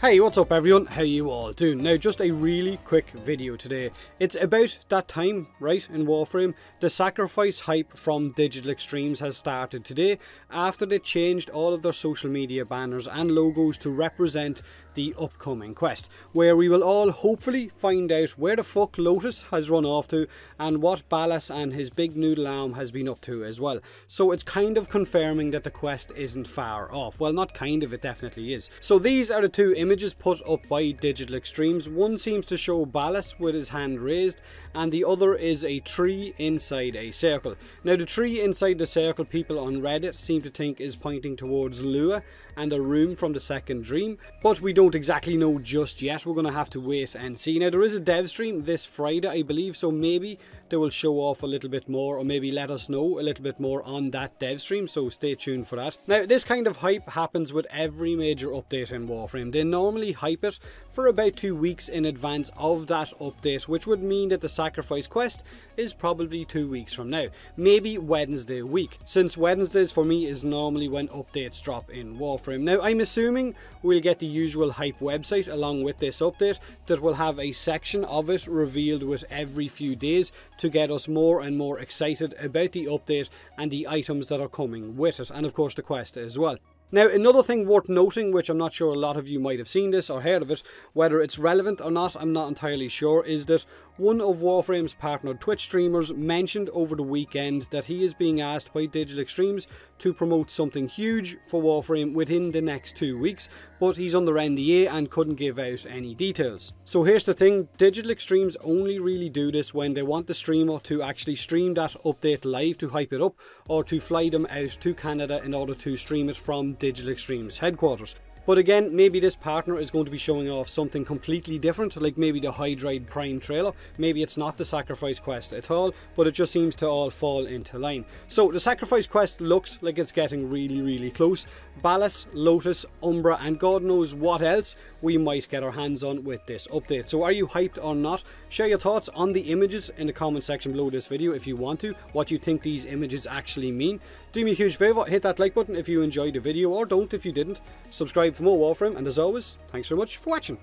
Hey, what's up everyone? How you all doing? Now, just a really quick video today. It's about that time, right, in Warframe. The sacrifice hype from Digital Extremes has started today after they changed all of their social media banners and logos to represent the upcoming quest, where we will all hopefully find out where the fuck Lotus has run off to and what Ballas and his big noodle arm has been up to as well. So it's kind of confirming that the quest isn't far off. Well, not kind of, it definitely is. So these are the two images put up by Digital Extremes. One seems to show Ballas with his hand raised, and the other is a tree inside a circle. Now, the tree inside the circle, people on Reddit seem to think is pointing towards Lua and a room from the second dream, but we don't exactly know just yet. We're going to have to wait and see. Now, there is a dev stream this Friday, I believe, so maybe they will show off a little bit more or maybe let us know a little bit more on that dev stream, so stay tuned for that. Now, this kind of hype happens with every major update in Warframe. They normally hype it for about two weeks in advance of that update, which would mean that the Sacrifice quest is probably two weeks from now. Maybe Wednesday week, since Wednesdays for me is normally when updates drop in Warframe. Now, I'm assuming we'll get the usual hype website along with this update that will have a section of it revealed with every few days to get us more and more excited about the update and the items that are coming with it, and of course the quest as well. Now, another thing worth noting, which I'm not sure a lot of you might have seen this or heard of it, whether it's relevant or not, I'm not entirely sure, is that one of Warframe's partnered Twitch streamers mentioned over the weekend that he is being asked by Digital Extremes to promote something huge for Warframe within the next two weeks, but he's under NDA and couldn't give out any details. So here's the thing, Digital Extremes only really do this when they want the streamer to actually stream that update live to hype it up, or to fly them out to Canada in order to stream it from Digital Extremes headquarters. But again, maybe this partner is going to be showing off something completely different, like maybe the Hydroid Prime trailer. Maybe it's not the Sacrifice Quest at all, but it just seems to all fall into line. So the Sacrifice Quest looks like it's getting really, really close. Ballas, Lotus, Umbra, and God knows what else we might get our hands on with this update. So are you hyped or not? Share your thoughts on the images in the comment section below this video if you want to, what you think these images actually mean. Do me a huge favour, hit that like button if you enjoyed the video, or don't if you didn't. Subscribe for more Warframe, and as always, thanks very much for watching.